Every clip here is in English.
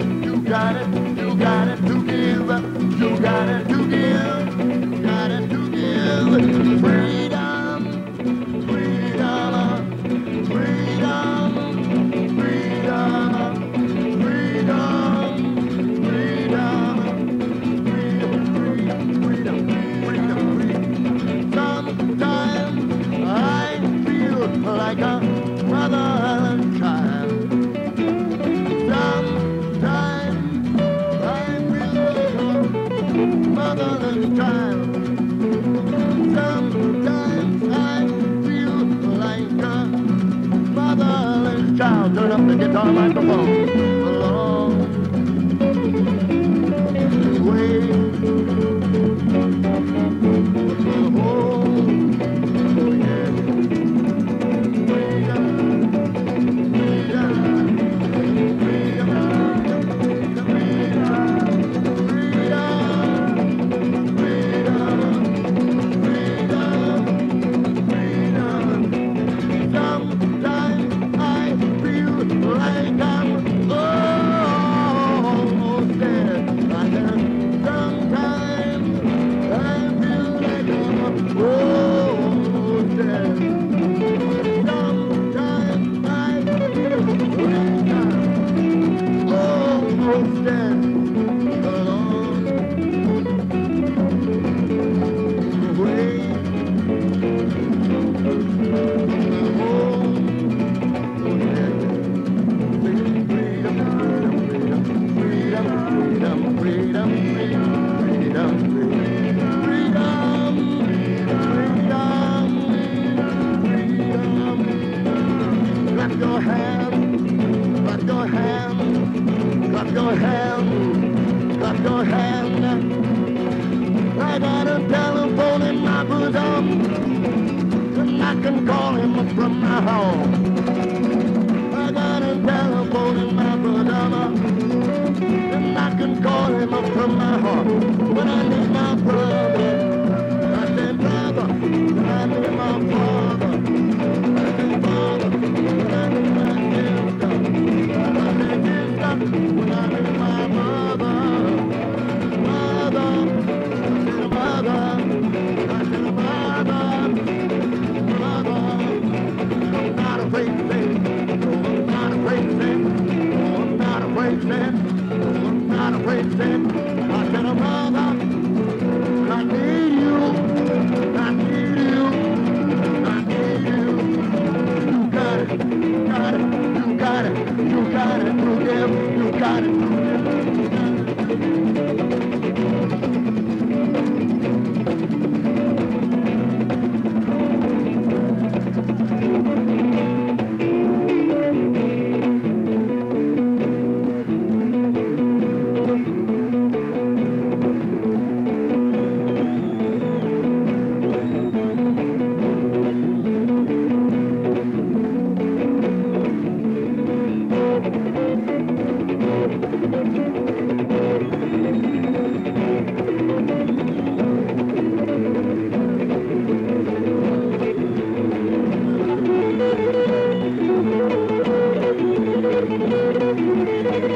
you got it, you got it to give. You got it to give, you got it to give. Freedom, freedom, freedom, freedom, freedom, freedom, Turn up the guitar microphone. Clap your hands, clap your hands, clap your hands, clap your hands. I got a telephone in my bosom, and I can call him up from my home. I got a telephone in my bosom, and I can call him up from my home. When I need my brother, I'm not to say. I said, mother, I need you, I need you, I need you. You got it, you got it, you got it, you got it. To give, you got it. To give.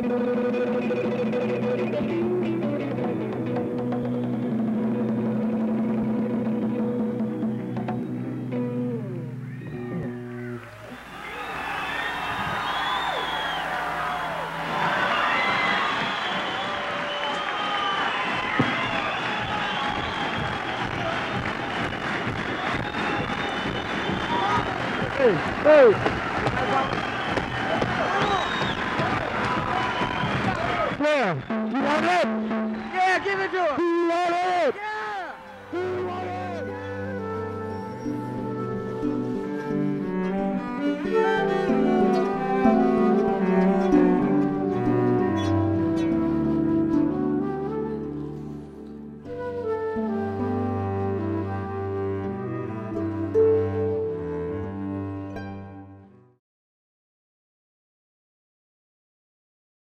Hey! Hey! You want? Yeah, give it to him.